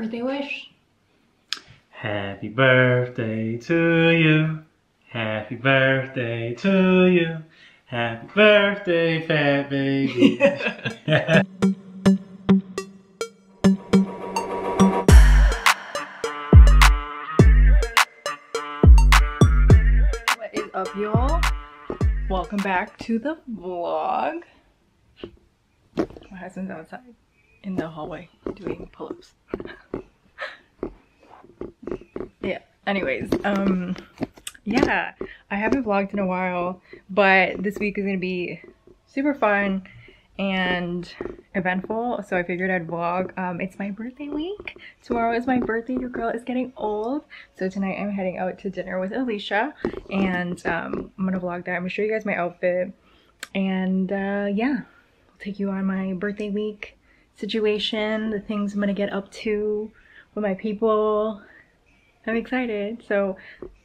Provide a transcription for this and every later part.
Birthday wish? Happy birthday to you. Happy birthday to you. Happy birthday, fat baby. What is up, y'all? Welcome back to the vlog. My husband's outside in the hallway doing pull-ups. yeah, anyways, um, yeah, I haven't vlogged in a while, but this week is gonna be super fun and eventful, so I figured I'd vlog. Um, it's my birthday week. Tomorrow is my birthday. Your girl is getting old. So tonight I'm heading out to dinner with Alicia, and um, I'm gonna vlog that. I'm gonna show you guys my outfit, and uh, yeah, I'll take you on my birthday week situation, the things I'm gonna get up to with my people. I'm excited. So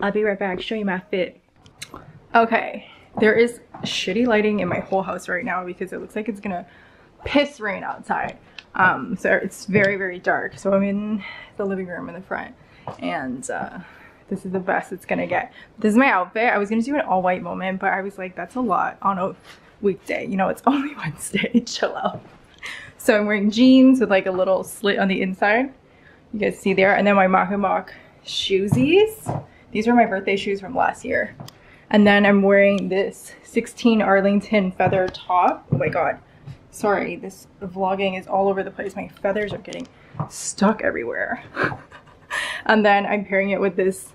I'll be right back, show you my fit. Okay, there is shitty lighting in my whole house right now because it looks like it's gonna piss rain outside. Um, so it's very, very dark. So I'm in the living room in the front and uh, this is the best it's gonna get. This is my outfit. I was gonna do an all white moment, but I was like, that's a lot on a weekday. You know, it's only Wednesday, chill out. So I'm wearing jeans with like a little slit on the inside. You guys see there. And then my and Mach shoesies. These were my birthday shoes from last year. And then I'm wearing this 16 Arlington feather top. Oh my god. Sorry, this vlogging is all over the place. My feathers are getting stuck everywhere. and then I'm pairing it with this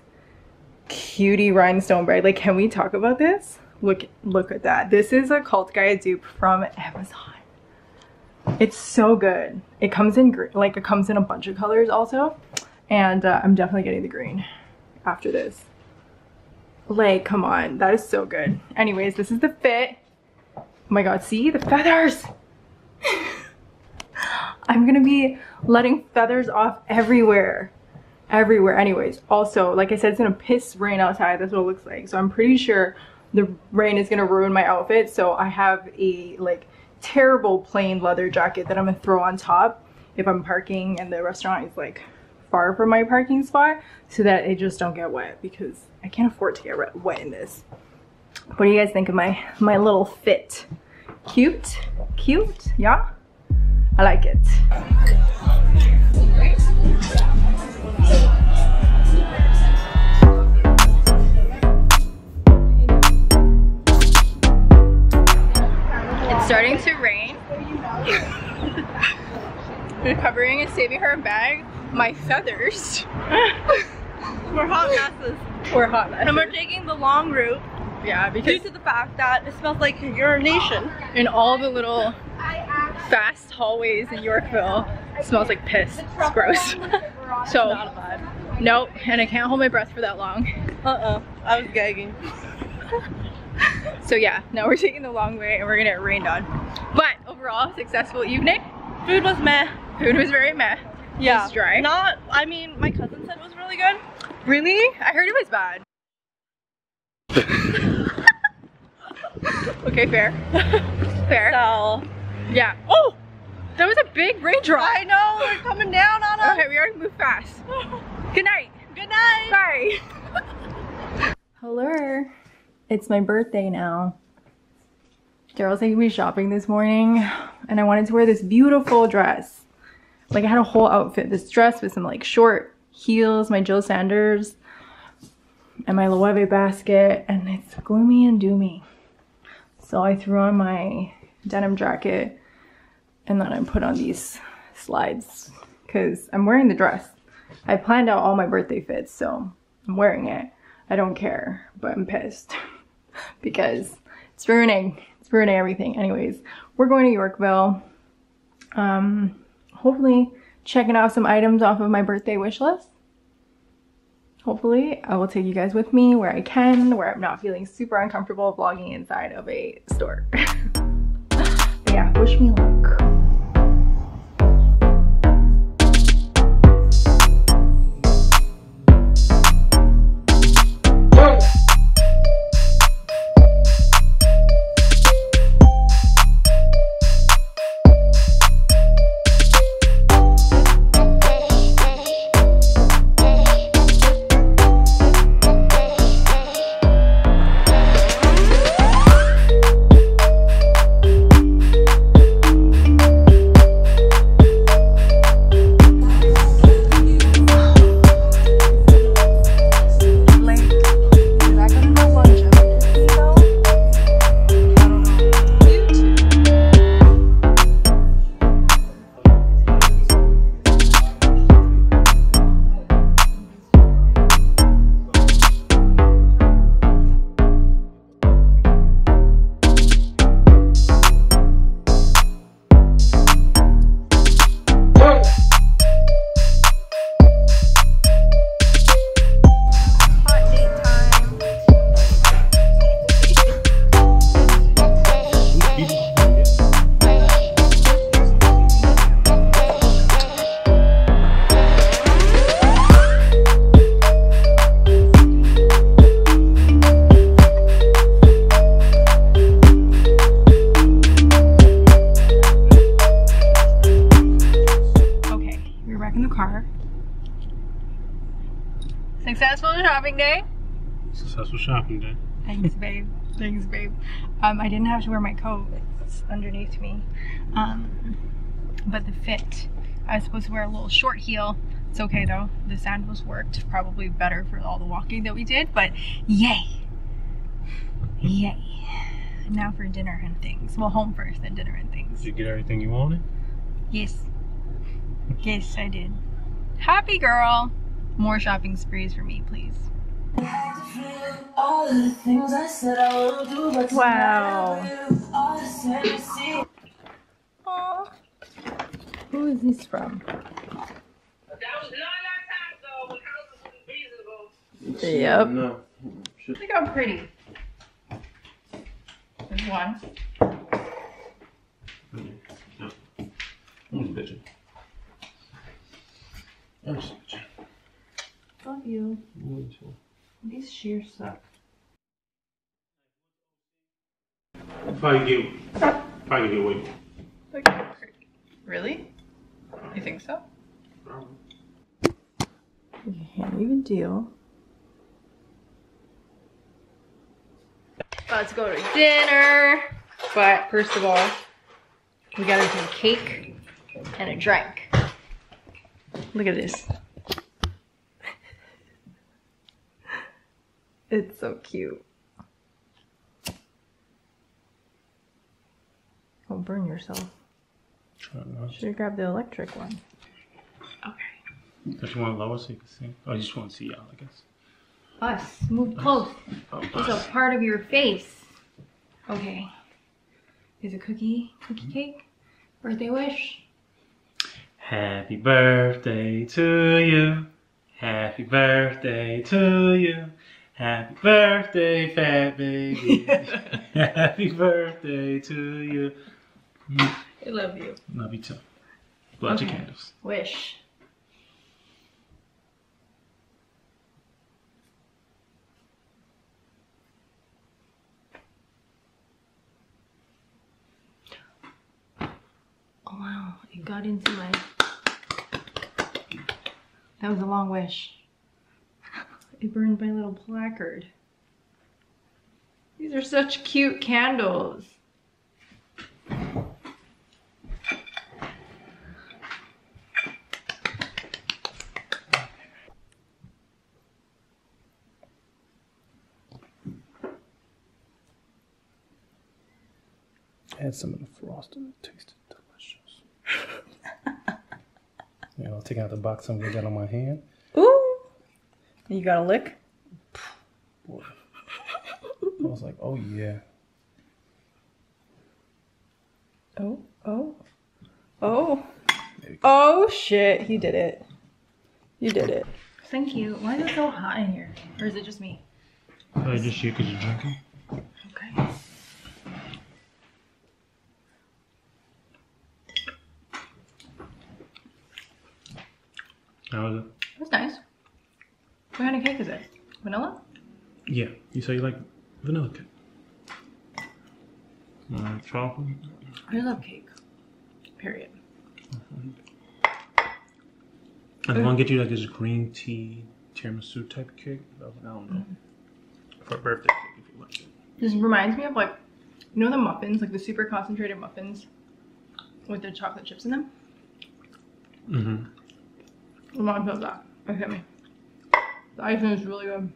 cutie rhinestone braid. Like, can we talk about this? Look, look at that. This is a Cult Gaia dupe from Amazon. It's so good. It comes in green, like it comes in a bunch of colors also. And uh, I'm definitely getting the green after this. Like, come on, that is so good. Anyways, this is the fit. Oh my god, see the feathers? I'm gonna be letting feathers off everywhere. Everywhere. Anyways, also, like I said, it's gonna piss rain outside. That's what it looks like. So I'm pretty sure the rain is gonna ruin my outfit. So I have a like terrible plain leather jacket that I'm gonna throw on top if I'm parking and the restaurant is like far from my parking spot so that it just don't get wet because I can't afford to get wet in this. What do you guys think of my my little fit? Cute? Cute? Yeah? I like it. Starting to rain. Recovering and saving her bag. My feathers. We're hot messes. We're hot messes. And we're taking the long route Yeah, because due to the fact that it smells like urination. in all the little fast hallways in Yorkville, it smells like piss. It's gross. so, Not a vibe. nope, and I can't hold my breath for that long. Uh-uh. I was gagging. So yeah, now we're taking the long way and we're gonna get rained on. But overall, successful evening. Food was meh. Food was very meh. Yeah. It's dry. Not, I mean, my cousin said it was really good. Really? I heard it was bad. okay, fair. fair. So, Yeah. Oh! That was a big raindrop. I know, they're coming down on us. Okay, we already moved fast. Good night. Good night. Bye. Hello. It's my birthday now. Daryl's taking me shopping this morning and I wanted to wear this beautiful dress. Like I had a whole outfit. This dress with some like short heels, my Jil Sanders, and my Loewe basket and it's gloomy and doomy. So I threw on my denim jacket and then I put on these slides because I'm wearing the dress. I planned out all my birthday fits, so I'm wearing it. I don't care, but I'm pissed because it's ruining, it's ruining everything. Anyways, we're going to Yorkville. Um, hopefully checking out some items off of my birthday wish list. Hopefully, I will take you guys with me where I can, where I'm not feeling super uncomfortable vlogging inside of a store. yeah, wish me luck. Shopping. Thanks, babe. Thanks, babe. Um, I didn't have to wear my coat. It's underneath me. Um, but the fit, I was supposed to wear a little short heel. It's okay though. The sandals worked probably better for all the walking that we did, but yay. Yay. Now for dinner and things. Well, home first, then dinner and things. Did you get everything you wanted? Yes. Yes, I did. Happy girl. More shopping sprees for me, please. All the things I said I would do, but Wow. all the same you see. Aw. Who is this from? Yep. No. Look how pretty. There's one. Who's bitching? I'm just bitching. Love you. These shears suck. Probably get, probably get away. Look how pretty. Really? You think so? You can't even deal. About to go to dinner. But first of all, we gotta do a cake and a drink. Look at this. It's so cute. Don't burn yourself. Should have grabbed the electric one. Okay. Don't you want to lower so you can see? Oh, you just want to see y'all, I guess. Us. Move close. Oh, It's a part of your face. Okay. Is a cookie, cookie mm-hmm. cake. Birthday wish. Happy birthday to you. Happy birthday to you. Happy birthday, fat baby. Happy birthday to you. I love you. Love you too. Blood your Okay. candles. Wish. Oh wow, it got into my. That was a long wish. It burned my little placard. These are such cute candles. Add some of the frosting. It tasted delicious. yeah, I'll take out the box and get that on my hand. Ooh! You got a lick? Boy. I was like, oh yeah. Oh, oh, oh, oh shit, he did it. You did it. Thank you. Why is it so hot in here? Or is it just me? Oh, just you because you're drinking? Okay. How was it? That's nice. What kind of cake is it? Vanilla? Yeah. You say you like vanilla cake? Uh, chocolate? I love cake. Period. I want to get you like this green tea tiramisu type of cake. I was like, don't know. For a birthday cake, if you like it. This reminds me of like, you know the muffins, like the super concentrated muffins with the chocolate chips in them? Mm-hmm. Reminds me of that. Okay, The icing is really good.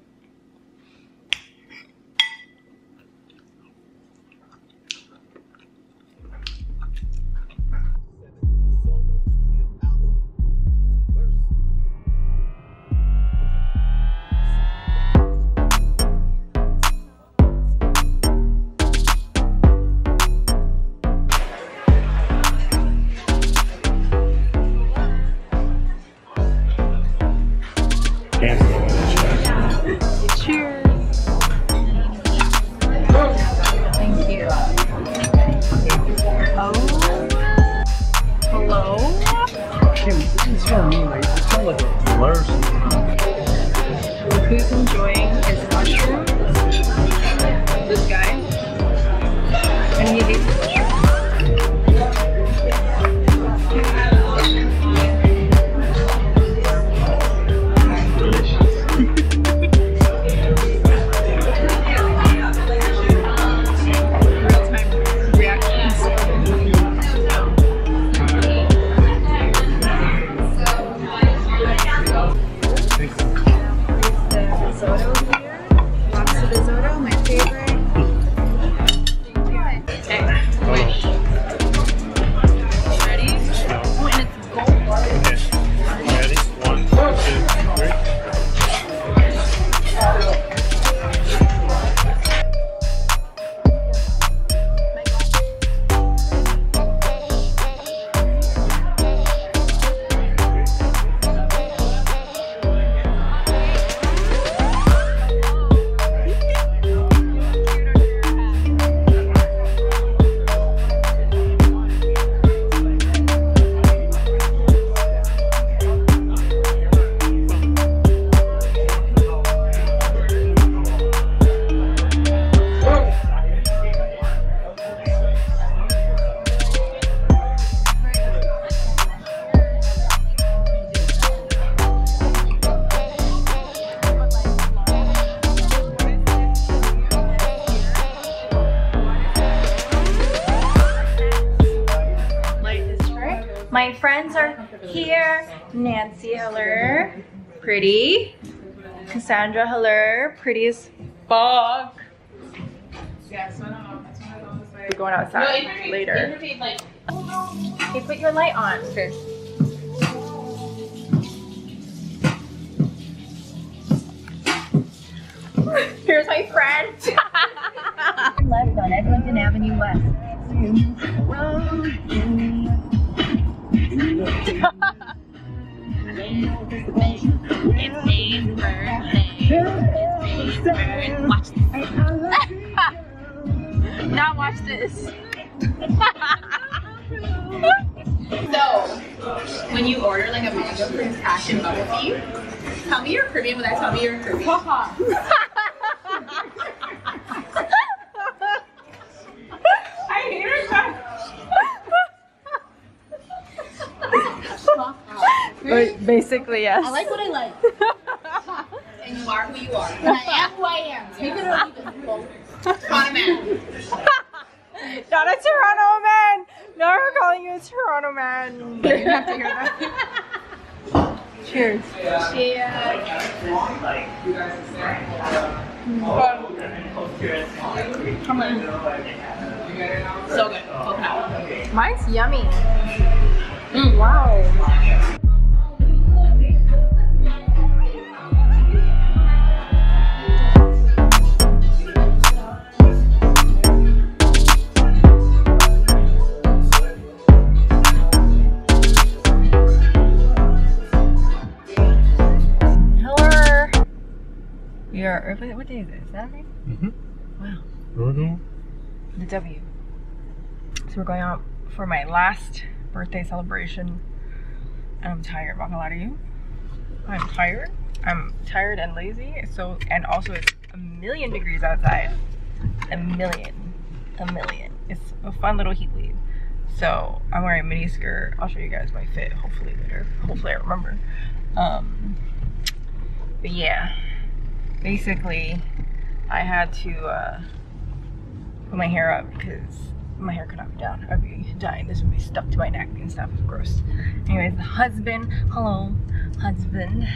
Here. Nancy Heller, pretty. Cassandra Heller, pretty as fuck. We're going outside later. Okay, put your light on. Okay. Here's my friend. left on Eglinton Avenue West. It's Dave's birthday. It's Dave's birthday. Watch this. Now watch this. so, when you order like a mango fruit passion bubble tea, tell me you're Caribbean without telling me you're Caribbean. her. Basically, yes. I like what I like. and you are who you are. And I am who I am. Take it or leave it. Toronto man. Not a Toronto man. Now we're calling you a Toronto man. You have to hear that. Cheers. So good. Coconut. Mine's yummy. Mm, wow. Are. What what day is it? Saturday. Mm-hmm. Wow. Where we going? the W. So we're going out for my last birthday celebration. And I'm tired, not gonna lie to you. I'm tired. I'm tired and lazy. So and also it's a million degrees outside. A million. A million. It's a fun little heat wave. So I'm wearing a mini skirt. I'll show you guys my fit hopefully later. Hopefully I remember. Um but yeah. Basically I had to uh put my hair up because my hair could not be down. I'd be dying. This would be stuck to my neck and stuff. Gross. Anyways, the husband, hello, husband.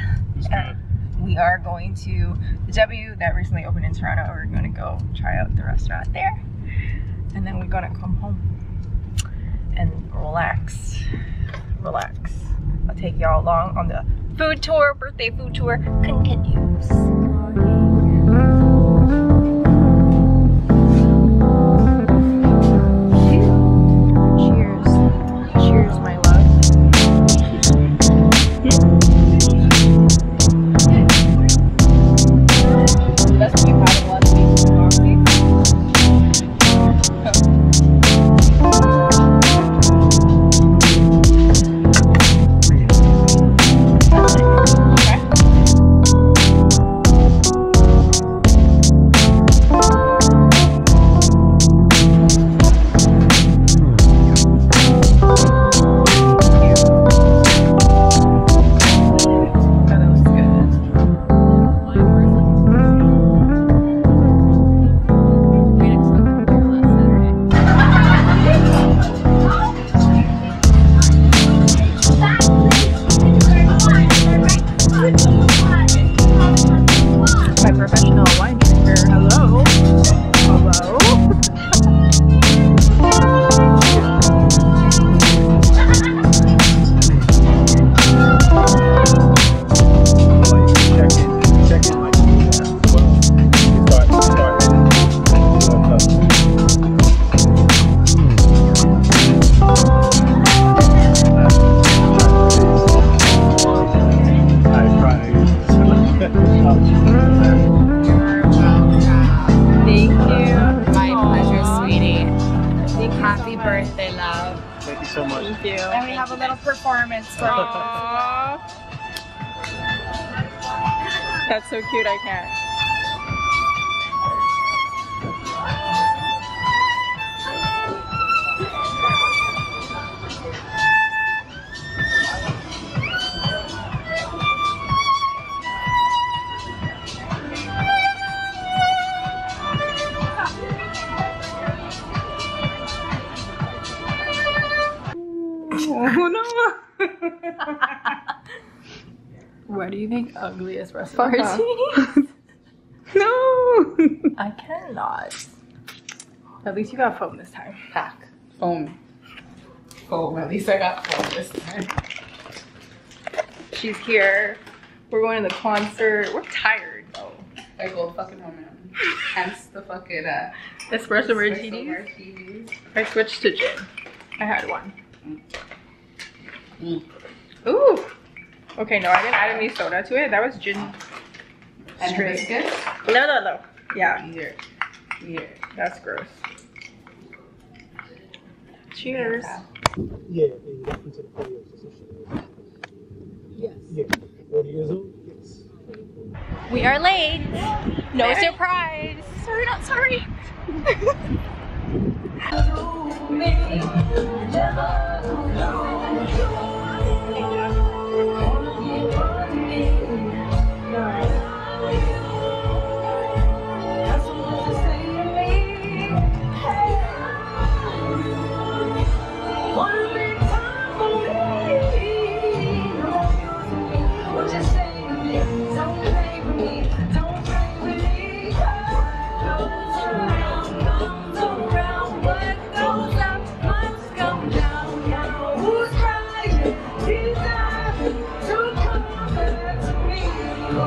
Uh, we are going to the W that recently opened in Toronto. We're going to go try out the restaurant there. And then we're going to come home and relax. Relax. I'll take y'all along on the food tour, birthday food tour continues. Cheers. That's so cute, I can't. What do you think ugly espresso Fuck off. martinis? No. I cannot. At least you got foam this time. Pack. Foam. Foam. At least I got foam this time. She's here. We're going to the concert. We're tired though. I go fucking home now. Hence the fucking uh, Espresso espresso martinis. martinis. I switched to gin. I had one. Mm. Ooh. Okay, no, I didn't add any soda to it. That was gin. And Straight. biscuits. No, no, no. Yeah, Here. Here. that's gross. Cheers. Yeah, and welcome to the 40 years. Yes. Yeah, 40 years old? Yes. We are late. No surprise. Sorry, not sorry. I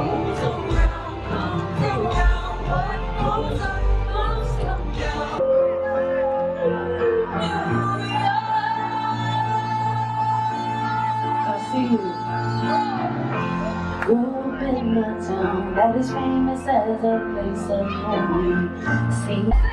see you. Grew up in a town that is famous as a place of home. See.